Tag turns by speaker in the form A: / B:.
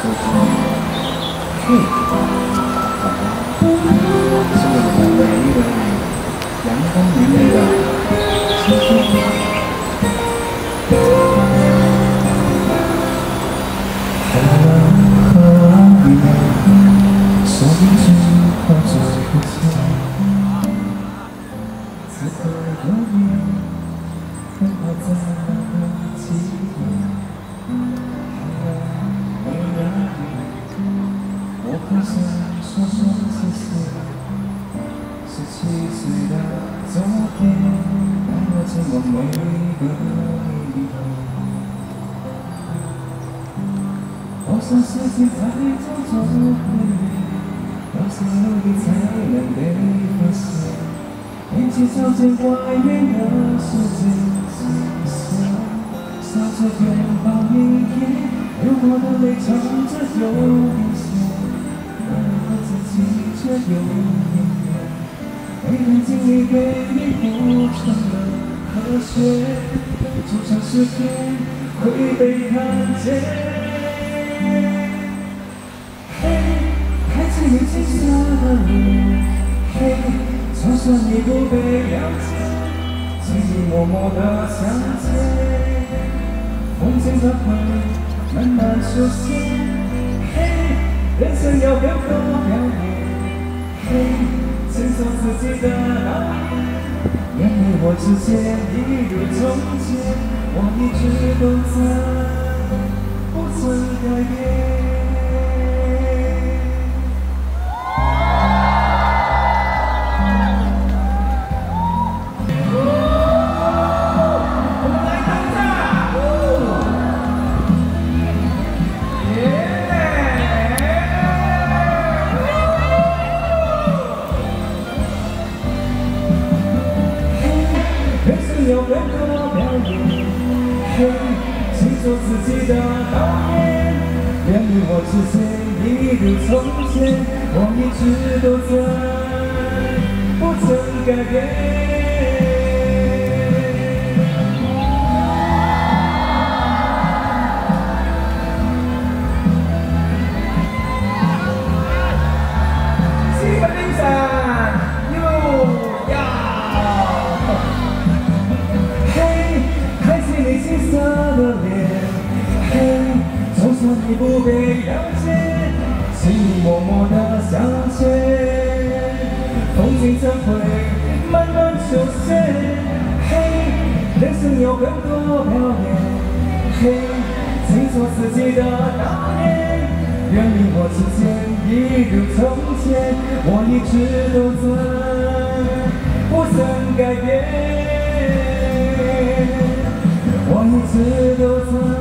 A: 做纪我见过每个理由。多少事情才叫做回忆？多少努力才能被发现？年纪早见外面的世界，笑着拥抱明天，流过的泪藏着有一些，而我自己却有点。没能经历给你了和谐，多长时间会被看见？嘿，开启你青涩的脸，嘿，就算你不被了解，请你默默的相见。风景它会慢慢出现，嘿，人生要有个表演，嘿，请做自己的导演。我之间一如从前，我一直都在，嘿，请做自己的导演。愿你我之前一如从前，我一直都在，不曾改变。你不被了解，心你默默的向前，风景将会慢慢出现。嘿，人生有更多表演。嘿，尽做自己的导演，愿你我之间一如从前，我一直都在，不曾改变。我一直都在。